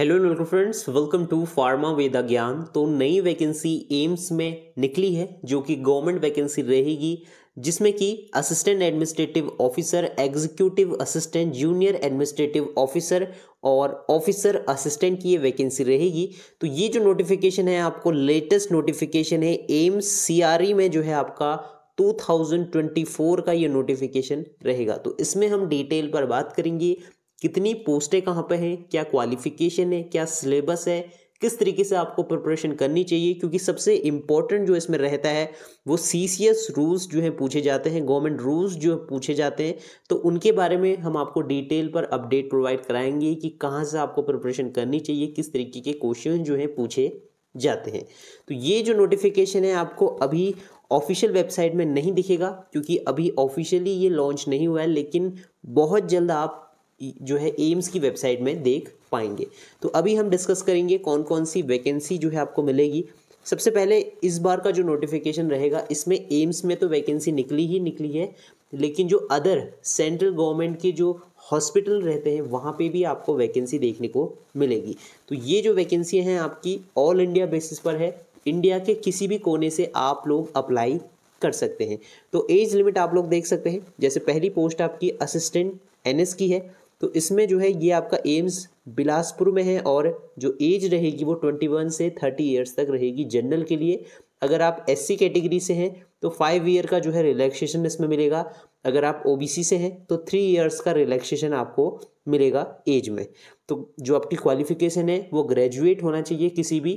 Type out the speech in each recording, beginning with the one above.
Hello welcome friends welcome to pharma Veda Gyan तो नई vacancy AIIMS में निकली है, जो कि गवर्नमेंट वैकेंसी रहेगी, जिसमें कि assistant administrative officer executive assistant junior administrative officer और ऑफिसर असिस्टेंट की ये वैकेंसी रहेगी। तो ये जो नोटिफिकेशन है, आपको लेटेस्ट नोटिफिकेशन है एम्स सी में जो है आपका 2024 का ये नोटिफिकेशन रहेगा। तो इसमें हम डिटेल पर बात करेंगे। कितनी पोस्टें कहाँ पे हैं, क्या क्वालिफिकेशन है, क्या सिलेबस है, किस तरीके से आपको प्रिपरेशन करनी चाहिए, क्योंकि सबसे इम्पोर्टेंट जो इसमें रहता है, वो सी सी एस रूल्स जो है पूछे जाते हैं गवर्नमेंट रूल्स जो है पूछे जाते हैं तो उनके बारे में हम आपको डिटेल पर अपडेट प्रोवाइड कराएँगे कि कहाँ से आपको प्रिपरेशन करनी चाहिए, किस तरीके के क्वेश्चन जो है पूछे जाते हैं। तो ये जो नोटिफिकेशन है, आपको अभी ऑफिशियल वेबसाइट में नहीं दिखेगा, क्योंकि अभी ऑफिशियली ये लॉन्च नहीं हुआ है, लेकिन बहुत जल्द आप जो है एम्स की वेबसाइट में देख पाएँगे। तो अभी हम डिस्कस करेंगे कौन कौन सी वैकेंसी जो है आपको मिलेगी। सबसे पहले इस बार का जो नोटिफिकेशन रहेगा, इसमें एम्स में तो वैकेंसी निकली ही निकली है, लेकिन जो अदर सेंट्रल गवर्नमेंट के जो हॉस्पिटल रहते हैं, वहाँ पे भी आपको वैकेंसी देखने को मिलेगी। तो ये जो वैकेंसी हैं आपकी ऑल इंडिया बेसिस पर है। इंडिया के किसी भी कोने से आप लोग अप्लाई कर सकते हैं। तो एज लिमिट आप लोग देख सकते हैं। जैसे पहली पोस्ट आपकी असिस्टेंट एनएस की है तो इसमें जो है ये आपका एम्स बिलासपुर में है और जो एज रहेगी वो ट्वेंटी वन से थर्टी ईयर्स तक रहेगी जनरल के लिए। अगर आप एस सी कैटेगरी से हैं तो फाइव ईयर का जो है रिलैक्सेशन इसमें मिलेगा। अगर आप ओ बी सी से हैं तो थ्री ईयर्स का रिलैक्सेशन आपको मिलेगा एज में। तो जो आपकी क्वालिफिकेशन है, वो ग्रेजुएट होना चाहिए किसी भी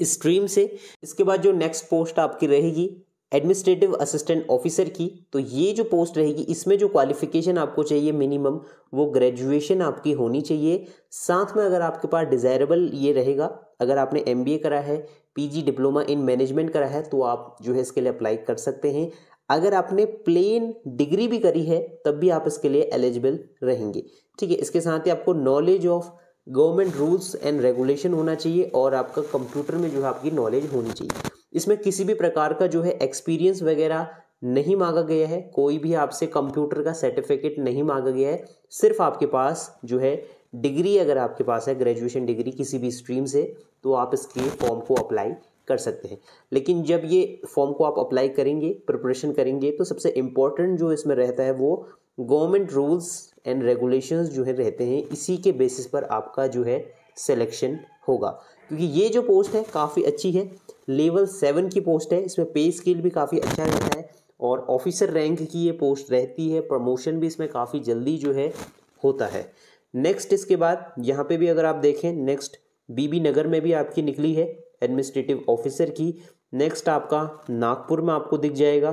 स्ट्रीम से। इसके बाद जो नेक्स्ट पोस्ट आपकी रहेगी एडमिनिस्ट्रेटिव असिस्टेंट ऑफिसर की तो ये जो पोस्ट रहेगी, इसमें जो क्वालिफिकेशन आपको चाहिए मिनिमम वो ग्रेजुएशन आपकी होनी चाहिए। साथ में अगर आपके पास डिज़ायरेबल ये रहेगा, अगर आपने एमबीए करा है पीजी डिप्लोमा इन मैनेजमेंट करा है तो आप जो है इसके लिए अप्लाई कर सकते हैं। अगर आपने प्लेन डिग्री भी करी है, तब भी आप इसके लिए एलिजिबल रहेंगे। ठीक है, इसके साथ ही आपको knowledge of government rules and regulation होना चाहिए, और आपका कंप्यूटर में जो है आपकी नॉलेज होनी चाहिए। इसमें किसी भी प्रकार का जो है एक्सपीरियंस वगैरह नहीं मांगा गया है, कोई भी आपसे कंप्यूटर का सर्टिफिकेट नहीं मांगा गया है, सिर्फ़ आपके पास जो है डिग्री अगर आपके पास है ग्रेजुएशन डिग्री किसी भी स्ट्रीम से तो आप इसके फॉर्म को अप्लाई कर सकते हैं। लेकिन जब ये फॉर्म को आप अप्लाई करेंगे प्रिपरेशन करेंगे तो सबसे इम्पोर्टेंट जो इसमें रहता है वो गवर्नमेंट रूल्स एंड रेगुलेशंस जो है रहते हैं, इसी के बेसिस पर आपका जो है सिलेक्शन होगा। क्योंकि ये जो पोस्ट है, काफ़ी अच्छी है। लेवल सेवन की पोस्ट है, इसमें पे स्केल भी काफ़ी अच्छा रहता है और ऑफिसर रैंक की ये पोस्ट रहती है, प्रमोशन भी इसमें काफ़ी जल्दी जो है होता है। नेक्स्ट इसके बाद, यहाँ पे भी अगर आप देखें नेक्स्ट बीबी नगर में भी आपकी निकली है एडमिनिस्ट्रेटिव ऑफिसर की। नेक्स्ट आपका नागपुर में आपको दिख जाएगा,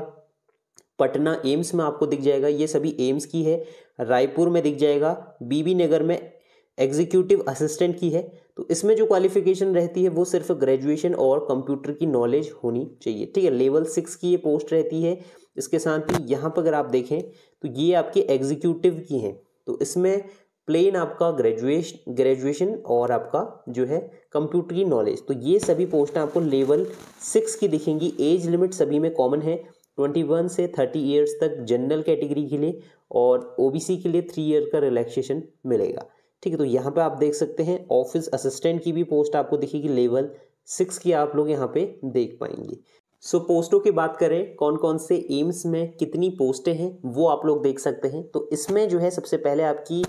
पटना एम्स में आपको दिख जाएगा, ये सभी एम्स की है, रायपुर में दिख जाएगा बीबी नगर में एग्जीक्यूटिव असिस्टेंट की है तो इसमें जो क्वालिफिकेशन रहती है, वो सिर्फ़ ग्रेजुएशन और कंप्यूटर की नॉलेज होनी चाहिए। ठीक है लेवल सिक्स की ये पोस्ट रहती है। इसके साथ ही यहाँ पर अगर आप देखें तो ये आपके एग्जीक्यूटिव की हैं। तो इसमें प्लेन आपका ग्रेजुएशन ग्रेजुएशन और आपका जो है कंप्यूटर की नॉलेज तो ये सभी पोस्टें आपको लेवल सिक्स की दिखेंगी। एज लिमिट सभी में कॉमन है। ट्वेंटी वन से थर्टी ईयर्स तक जनरल कैटेगरी के लिए और ओबीसी के लिए थ्री ईयर का रिलैक्सेशन मिलेगा। ठीक है तो यहाँ पे आप देख सकते हैं ऑफ़िस असिस्टेंट की भी पोस्ट आपको दिखेगी लेवल सिक्स की आप लोग यहाँ पे देख पाएँगे। सो so, पोस्टों की बात करें कौन कौन से एम्स में कितनी पोस्टें हैं वो आप लोग देख सकते हैं। तो इसमें जो है सबसे पहले आपकी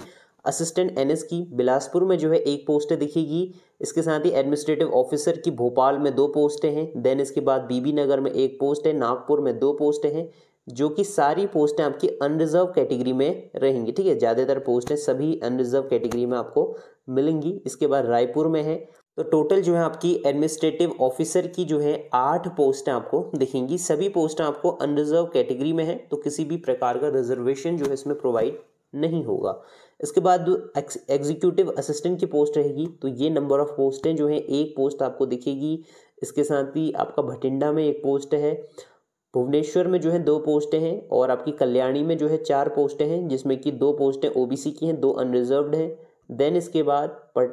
असिस्टेंट एनएस की बिलासपुर में जो है एक पोस्ट दिखेगी। इसके साथ ही एडमिनिस्ट्रेटिव ऑफिसर की भोपाल में दो पोस्टें हैं देन इसके बाद बीबी नगर में एक पोस्ट है नागपुर में दो पोस्टें हैं। जो कि सारी पोस्टें आपकी अनरिजर्व कैटेगरी में रहेंगी, ठीक है? ज़्यादातर पोस्टें सभी अनरिजर्व कैटेगरी में आपको मिलेंगी। इसके बाद रायपुर में है। तो टोटल जो है आपकी एडमिनिस्ट्रेटिव ऑफिसर की जो है आठ पोस्टें आपको दिखेंगी। सभी पोस्टें आपको अनरिजर्व कैटेगरी में है तो किसी भी प्रकार का रिजर्वेशन जो है इसमें प्रोवाइड नहीं होगा। इसके बाद एग्जीक्यूटिव असिस्टेंट की पोस्ट रहेगी तो ये नंबर ऑफ़ पोस्टें जो हैं एक पोस्ट आपको दिखेगी। इसके साथ ही आपका भटिंडा में एक पोस्ट है। भुवनेश्वर में जो है दो पोस्टें हैं और आपकी कल्याणी में जो है चार पोस्टें हैं, जिसमें कि दो पोस्टें ओबीसी की हैं, दो अनरिजर्व्ड हैं। देन इसके बाद पट,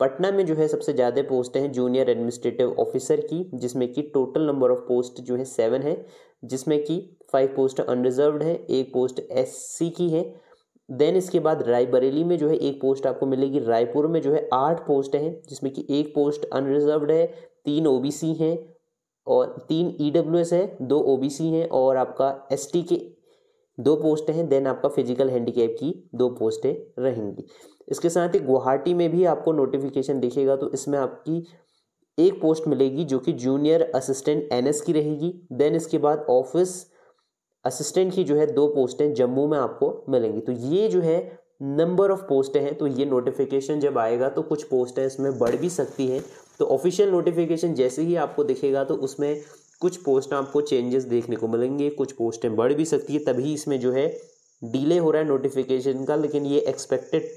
पटना में जो है सबसे ज़्यादा पोस्टें हैं जूनियर एडमिनिस्ट्रेटिव ऑफिसर की, जिसमें कि टोटल नंबर ऑफ़ पोस्ट जो है सेवन है, जिसमें कि फाइव पोस्ट अनरिजर्व्ड है, एक पोस्ट एससी की है। देन इसके बाद रायबरेली में जो है एक पोस्ट आपको मिलेगी, रायपुर में जो है आठ पोस्ट हैं, जिसमें कि एक पोस्ट अनरिजर्व्ड है, तीन ओबीसी हैं और तीन ई डब्ल्यू एस है, दो ओ बी सी हैं और आपका एस टी के दो पोस्ट हैं देन आपका फ़िज़िकल हैंडीकैप की दो पोस्टें रहेंगी। इसके साथ ही गुवाहाटी में भी आपको नोटिफिकेशन दिखेगा तो इसमें आपकी एक पोस्ट मिलेगी जो कि जूनियर असिस्टेंट एनएस की रहेगी। देन इसके बाद ऑफ़िस असिस्टेंट की जो है दो पोस्टें जम्मू में आपको मिलेंगी। तो ये जो है नंबर ऑफ़ पोस्टें हैं तो ये नोटिफिकेशन जब आएगा तो कुछ पोस्टें इसमें बढ़ भी सकती हैं। तो ऑफिशियल नोटिफिकेशन जैसे ही आपको दिखेगा तो उसमें कुछ पोस्ट आपको चेंजेस देखने को मिलेंगे, कुछ पोस्टें बढ़ भी सकती है, तभी इसमें जो है डिले हो रहा है नोटिफिकेशन का, लेकिन ये एक्सपेक्टेड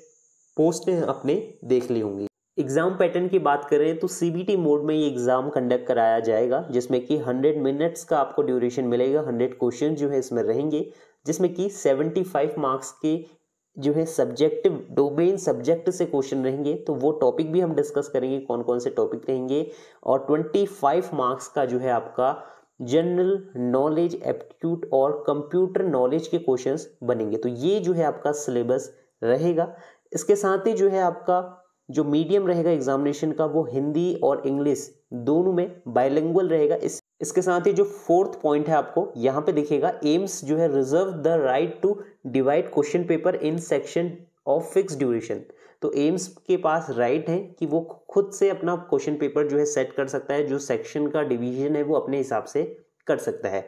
पोस्टें अपने देख ली होंगी। एग्ज़ाम पैटर्न की बात करें तो सीबीटी मोड में ये एग्ज़ाम कंडक्ट कराया जाएगा, जिसमें कि 100 मिनट्स का आपको ड्यूरेशन मिलेगा 100 क्वेश्चन जो है इसमें रहेंगे, जिसमें कि 75 मार्क्स के जो है सब्जेक्टिव डोमेन सब्जेक्ट से क्वेश्चन रहेंगे तो वो टॉपिक भी हम डिस्कस करेंगे कौन कौन से टॉपिक रहेंगे। और 25 मार्क्स का जो है आपका जनरल नॉलेज एप्टीट्यूड और कंप्यूटर नॉलेज के क्वेश्चंस बनेंगे। तो ये जो है आपका सिलेबस रहेगा। इसके साथ ही जो है आपका जो मीडियम रहेगा एग्जामिनेशन का, वो हिंदी और इंग्लिश दोनों में बायलिंगुअल रहेगा। इस इसके साथ ही जो फोर्थ पॉइंट है आपको, यहाँ पे देखिएगा एम्स जो है reserve the right to divide question paper in section of fix duration तो एम्स के पास राइट right है कि वो खुद से अपना क्वेश्चन पेपर जो है सेट कर सकता है, जो सेक्शन का डिवीज़न है वो अपने हिसाब से कर सकता है।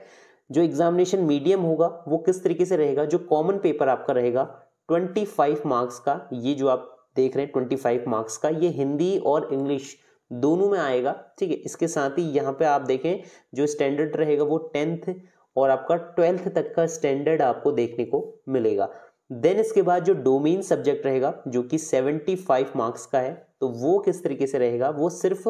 जो एग्जामिनेशन मीडियम होगा, वो किस तरीके से रहेगा, जो कॉमन पेपर आपका रहेगा ट्वेंटी फाइव मार्क्स का, ये जो आप देख रहे हैं ट्वेंटी फाइव मार्क्स का, ये हिंदी और इंग्लिश दोनों में आएगा, ठीक है? इसके साथ ही यहाँ पे आप देखें, जो स्टैंडर्ड रहेगा वो टेंथ और आपका ट्वेल्थ तक का स्टैंडर्ड आपको देखने को मिलेगा। देन इसके बाद जो डोमेन सब्जेक्ट रहेगा, जो कि सेवेंटी फाइव मार्क्स का है तो वो किस तरीके से रहेगा? वो सिर्फ़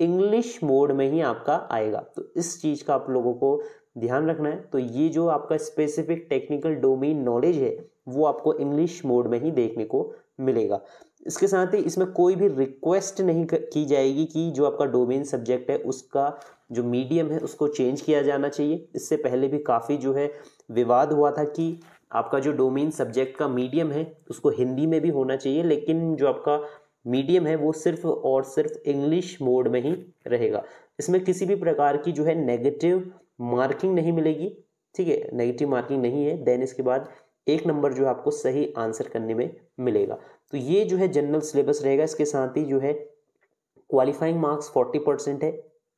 इंग्लिश मोड में ही आपका आएगा। तो इस चीज़ का आप लोगों को ध्यान रखना है। तो ये जो आपका स्पेसिफिक टेक्निकल डोमेन नॉलेज है, वो आपको इंग्लिश मोड में ही देखने को मिलेगा। इसके साथ ही इसमें कोई भी रिक्वेस्ट नहीं की जाएगी कि जो आपका डोमेन सब्जेक्ट है, उसका जो मीडियम है, उसको चेंज किया जाना चाहिए। इससे पहले भी काफ़ी जो है विवाद हुआ था कि आपका जो डोमेन सब्जेक्ट का मीडियम है, उसको हिंदी में भी होना चाहिए, लेकिन जो आपका मीडियम है, वो सिर्फ़ और सिर्फ़ इंग्लिश मोड में ही रहेगा। इसमें किसी भी प्रकार की जो है नेगेटिव मार्किंग नहीं मिलेगी, ठीक है? नेगेटिव मार्किंग नहीं है। देन इसके बाद एक नंबर जो आपको सही आंसर करने में मिलेगा। तो ये जो है जनरल सिलेबस रहेगा, इसके साथ ही जो है क्वालिफाइंग मार्क्स फोर्टी परसेंट है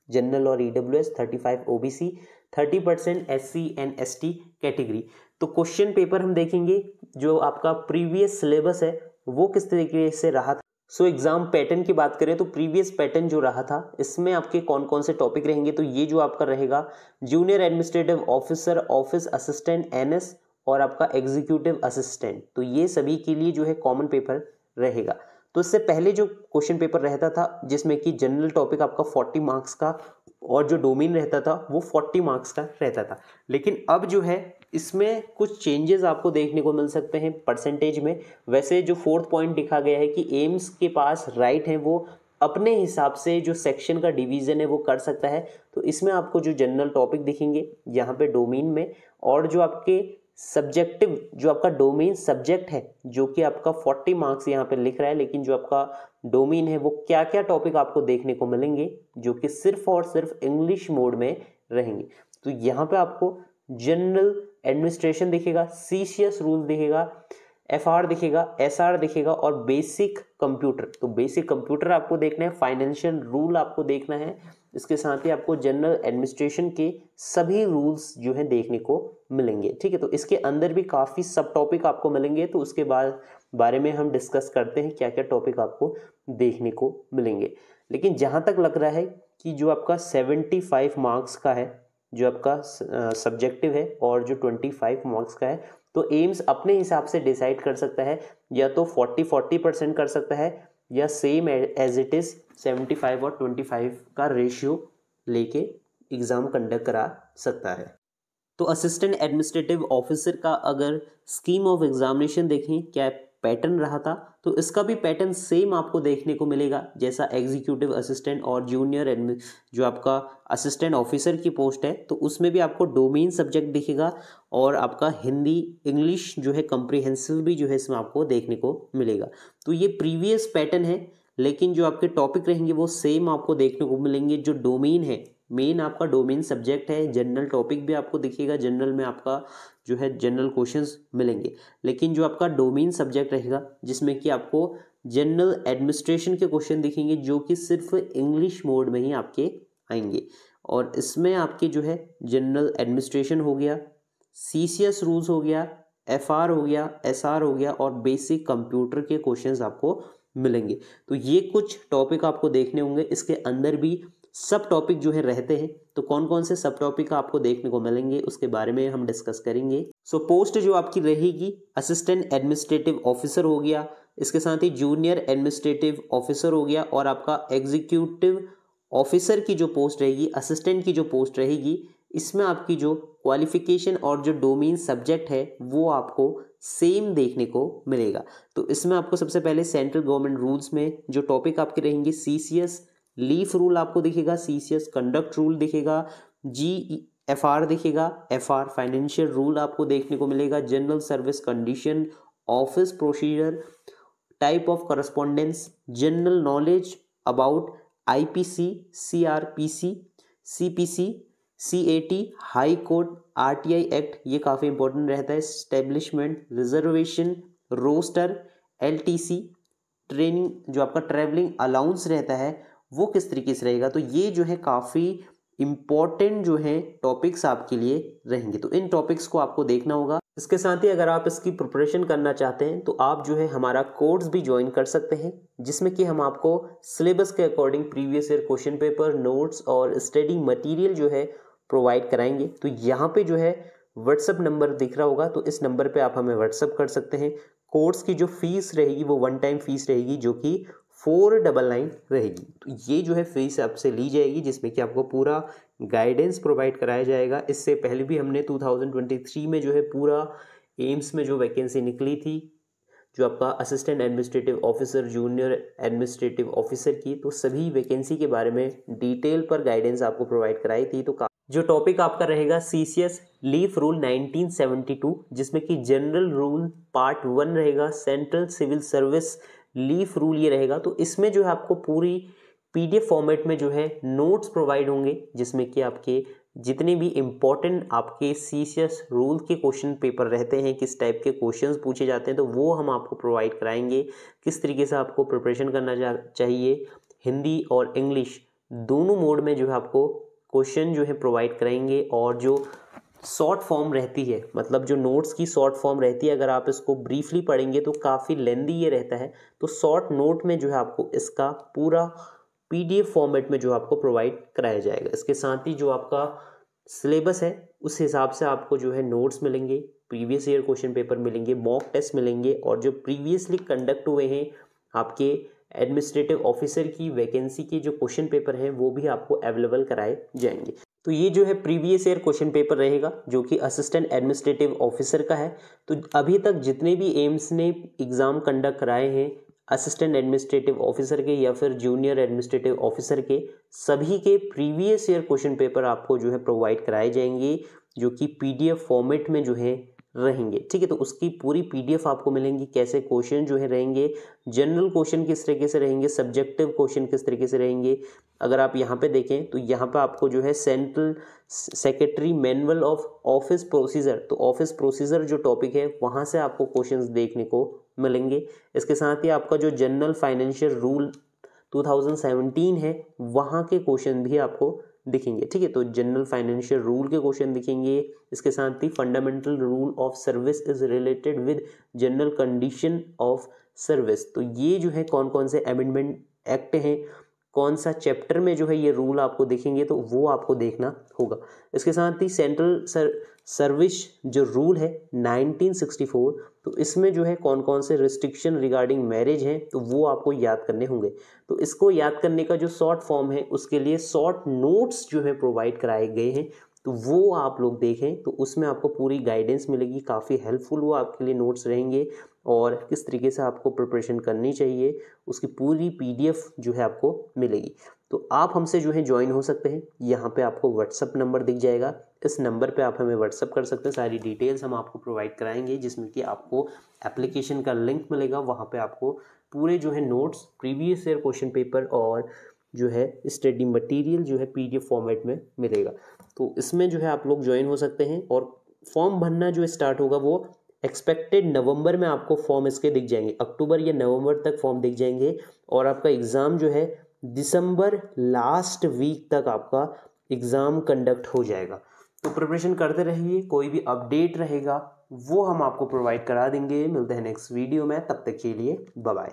जनरल और E W S thirty five O B C thirty percent S C and S T category तो क्वेश्चन पेपर हम देखेंगे, जो आपका प्रीवियस सिलेबस है, वो किस तरीके से रहा था? सो एग्ज़ाम पैटर्न की बात करें तो प्रीवियस पैटर्न जो रहा था, इसमें आपके कौन कौन से टॉपिक रहेंगे? तो ये जो आपका रहेगा junior administrative officer office assistant NS और आपका एग्जीक्यूटिव असिस्टेंट तो ये सभी के लिए जो है कॉमन पेपर रहेगा। तो इससे पहले जो क्वेश्चन पेपर रहता था, जिसमें कि जनरल टॉपिक आपका फोर्टी मार्क्स का और जो डोमेन रहता था, वो फोर्टी मार्क्स का रहता था। लेकिन अब जो है, इसमें कुछ चेंजेस आपको देखने को मिल सकते हैं परसेंटेज में। वैसे जो फोर्थ पॉइंट दिखा गया है कि एम्स के पास राइट है, वो अपने हिसाब से जो सेक्शन का डिवीज़न है, वो कर सकता है। तो इसमें आपको जो जनरल टॉपिक दिखेंगे, यहाँ पे डोमेन में और जो आपके सब्जेक्टिव जो आपका डोमेन सब्जेक्ट है, जो कि आपका फोर्टी मार्क्स यहाँ पे लिख रहा है, लेकिन जो आपका डोमेन है, वो क्या क्या टॉपिक आपको देखने को मिलेंगे, जो कि सिर्फ़ और सिर्फ़ इंग्लिश मोड में रहेंगे। तो यहाँ पे आपको जनरल एडमिनिस्ट्रेशन दिखेगा सीसीएस रूल दिखेगा एफ़ आर दिखेगा एस आर दिखेगा और बेसिक कंप्यूटर तो बेसिक कंप्यूटर आपको देखना है फाइनेंशियल रूल आपको देखना है इसके साथ ही आपको जनरल एडमिनिस्ट्रेशन के सभी रूल्स जो हैं देखने को मिलेंगे, ठीक है? तो इसके अंदर भी काफ़ी सब टॉपिक आपको मिलेंगे तो उसके बाद बारे में हम डिस्कस करते हैं क्या क्या टॉपिक आपको देखने को मिलेंगे। लेकिन जहाँ तक लग रहा है कि जो आपका सेवेंटी फाइव मार्क्स का है, जो आपका सब्जेक्टिव है और जो ट्वेंटी फाइव मार्क्स का है तो एम्स अपने हिसाब से डिसाइड कर सकता है, या तो फोर्टी फोर्टी परसेंट कर सकता है या same as it is seventy five और ट्वेंटी फाइव का रेशियो लेके एग्ज़ाम कंडक्ट करा सकता है। तो असिस्टेंट एडमिनिस्ट्रेटिव ऑफिसर का अगर स्कीम ऑफ़ एग्जामिनेशन देखें, क्या पैटर्न रहा था? तो इसका भी पैटर्न सेम आपको देखने को मिलेगा, जैसा एग्जीक्यूटिव असिस्टेंट और जूनियर एडमि जो आपका असिस्टेंट ऑफिसर की पोस्ट है तो उसमें भी आपको डोमेन सब्जेक्ट दिखेगा और आपका हिंदी इंग्लिश जो है कंप्रीहेंसिव भी जो है इसमें आपको देखने को मिलेगा। तो ये प्रीवियस पैटर्न है, लेकिन जो आपके टॉपिक रहेंगे वो सेम आपको देखने को मिलेंगे, जो डोमेन है मेन आपका डोमेन सब्जेक्ट है जनरल टॉपिक भी आपको दिखेगा जनरल में आपका जो है जनरल क्वेश्चंस मिलेंगे। लेकिन जो आपका डोमेन सब्जेक्ट रहेगा, जिसमें कि आपको जनरल एडमिनिस्ट्रेशन के क्वेश्चन दिखेंगे, जो कि सिर्फ़ इंग्लिश मोड में ही आपके आएँगे। और इसमें आपके जो है जनरल एडमिनिस्ट्रेशन हो गया सी सी एस रूल्स हो गया एफ़ आर हो गया एस आर हो गया और बेसिक कंप्यूटर के क्वेश्चंस आपको मिलेंगे। तो ये कुछ टॉपिक आपको देखने होंगे, इसके अंदर भी सब टॉपिक जो है रहते हैं तो कौन कौन से सब टॉपिक आपको देखने को मिलेंगे उसके बारे में हम डिस्कस करेंगे। सो so, पोस्ट जो आपकी रहेगी असिस्टेंट एडमिनिस्ट्रेटिव ऑफिसर हो गया इसके साथ ही जूनियर एडमिनिस्ट्रेटिव ऑफिसर हो गया और आपका एग्जीक्यूटिव ऑफिसर की जो पोस्ट रहेगी असिस्टेंट की जो पोस्ट रहेगी इसमें आपकी जो क्वालिफिकेशन और जो डोमेन सब्जेक्ट है वो आपको सेम देखने को मिलेगा। तो इसमें आपको सबसे पहले सेंट्रल गवर्नमेंट रूल्स में जो टॉपिक आपके रहेंगे C C S leave rule आपको दिखेगा C C S conduct rule दिखेगा जी एफ़ आर दिखेगा एफ़ आर फाइनेंशियल रूल आपको देखने को मिलेगा, general service condition, office procedure, type of correspondence, general knowledge about I P C C R P C C P C C A T high court R T I act, ये काफ़ी important रहता है establishment reservation, roster L T C training, जो आपका travelling allowance रहता है वो किस तरीके से रहेगा? तो ये जो है काफ़ी इंपॉर्टेंट जो है टॉपिक्स आपके लिए रहेंगे। तो इन टॉपिक्स को आपको देखना होगा। इसके साथ ही अगर आप इसकी प्रिपरेशन करना चाहते हैं तो आप जो है हमारा कोर्स भी ज्वाइन कर सकते हैं, जिसमें कि हम आपको सिलेबस के according previous year question paper notes और स्टडी मटेरियल जो है प्रोवाइड कराएँगे। तो यहाँ पे जो है व्हाट्सअप नंबर दिख रहा होगा तो इस नंबर पे आप हमें व्हाट्सअप कर सकते हैं। कोर्स की जो फ़ीस रहेगी, वो वन टाइम फ़ीस रहेगी, जो कि फोर डबल नाइन रहेगी। तो ये जो है फ़ीस आपसे ली जाएगी, जिसमें कि आपको पूरा गाइडेंस प्रोवाइड कराया जाएगा। इससे पहले भी हमने 2023 में जो है पूरा एम्स में जो वैकेंसी निकली थी, जो आपका assistant administrative officer junior administrative officer की तो सभी वैकेंसी के बारे में डिटेल पर गाइडेंस आपको प्रोवाइड कराई थी। तो जो टॉपिक आपका रहेगा C C S leave rule 1972 जिसमें कि जनरल रूल पार्ट वन रहेगा central civil service leave rule ये रहेगा। तो इसमें जो है आपको पूरी पीडीएफ फॉर्मेट में जो है नोट्स प्रोवाइड होंगे, जिसमें कि आपके जितने भी इंपॉर्टेंट आपके सी सी एस रूल के क्वेश्चन पेपर रहते हैं, किस टाइप के क्वेश्चंस पूछे जाते हैं तो वो हम आपको प्रोवाइड कराएँगे। किस तरीके से आपको प्रिपरेशन करना चाहिए, हिंदी और इंग्लिश दोनों मोड में जो है आपको क्वेश्चन जो है प्रोवाइड कराएँगे और जो शॉर्ट फॉर्म रहती है। मतलब जो नोट्स की शॉर्ट फॉर्म रहती है, अगर आप इसको ब्रीफली पढ़ेंगे तो काफ़ी लेंदी ये रहता है। तो शॉर्ट नोट में जो है आपको इसका पूरा पीडीएफ फॉर्मेट में जो आपको प्रोवाइड कराया जाएगा। इसके साथ ही जो आपका सिलेबस है, उस हिसाब से आपको जो है नोट्स मिलेंगे, प्रीवियस ईयर क्वेश्चन पेपर मिलेंगे, मॉक टेस्ट मिलेंगे और जो प्रीवियसली कंडक्ट हुए हैं आपके एडमिनिस्ट्रेटिव ऑफिसर की वैकेंसी के जो क्वेश्चन पेपर हैं, वो भी आपको अवेलेबल कराए जाएँगे। तो ये जो है प्रीवियस ईयर क्वेश्चन पेपर रहेगा, जो कि असिस्टेंट एडमिनिस्ट्रेटिव ऑफिसर का है। तो अभी तक जितने भी एम्स ने एग्ज़ाम कंडक्ट कराए हैं असिस्टेंट एडमिनिस्ट्रेटिव ऑफिसर के या फिर जूनियर एडमिनिस्ट्रेटिव ऑफिसर के, सभी के प्रीवियस ईयर क्वेश्चन पेपर आपको जो है प्रोवाइड कराए जाएँगे, जो कि पीडीएफ फॉर्मेट में जो है रहेंगे। ठीक है तो उसकी पूरी पीडीएफ आपको मिलेंगी, कैसे क्वेश्चन जो है रहेंगे जनरल क्वेश्चन किस तरीके से रहेंगे सब्जेक्टिव क्वेश्चन किस तरीके से रहेंगे। अगर आप यहाँ पे देखें तो यहाँ पे आपको जो है central secretary manual of office procedure तो ऑफ़िस प्रोसीजर जो टॉपिक है, वहाँ से आपको क्वेश्चन देखने को मिलेंगे। इसके साथ ही आपका जो जनरल फाइनेंशियल रूल 2017 है, वहाँ के क्वेश्चन भी आपको दिखेंगे, ठीक है? तो जनरल फाइनेंशियल रूल के क्वेश्चन दिखेंगे, इसके साथ ही fundamental rule of service is related with general condition of service तो ये जो है कौन कौन से अमेंडमेंट एक्ट हैं, कौन सा चैप्टर में जो है ये रूल आपको देखेंगे तो वो आपको देखना होगा। इसके साथ ही सेंट्रल सर सर्विस जो रूल है 1964 तो इसमें जो है कौन कौन से रिस्ट्रिक्शन रिगार्डिंग मैरिज हैं तो वो आपको याद करने होंगे। तो इसको याद करने का जो शॉर्ट फॉर्म है, उसके लिए शॉर्ट नोट्स जो है प्रोवाइड कराए गए हैं तो वो आप लोग देखें तो उसमें आपको पूरी गाइडेंस मिलेगी, काफ़ी हेल्पफुल वो आपके लिए नोट्स रहेंगे और किस तरीके से आपको प्रिपरेशन करनी चाहिए, उसकी पूरी पीडीएफ जो है आपको मिलेगी। तो आप हमसे जो है ज्वाइन हो सकते हैं। यहाँ पे आपको व्हाट्सअप नंबर दिख जाएगा। इस नंबर पे आप हमें व्हाट्सअप कर सकते हैं। सारी डिटेल्स हम आपको प्रोवाइड कराएँगे, जिसमें कि आपको एप्लीकेशन का लिंक मिलेगा। वहाँ पे आपको पूरे जो है notes previous year question paper और जो है स्टडी मटेरियल जो है पीडीएफ फॉर्मेट में मिलेगा। तो इसमें जो है आप लोग ज्वाइन हो सकते हैं और फॉर्म भरना जो स्टार्ट होगा वो एक्सपेक्टेड नवंबर में आपको फॉर्म इसके दिख जाएँगे। अक्टूबर या नवंबर तक फॉर्म दिख जाएँगे और आपका एग्ज़ाम जो है दिसंबर लास्ट वीक तक आपका एग्ज़ाम कंडक्ट हो जाएगा। तो प्रिपरेशन करते रहिए, कोई भी अपडेट रहेगा, वो हम आपको प्रोवाइड करा देंगे। मिलते हैं नेक्स्ट वीडियो में, तब तक के लिए बाय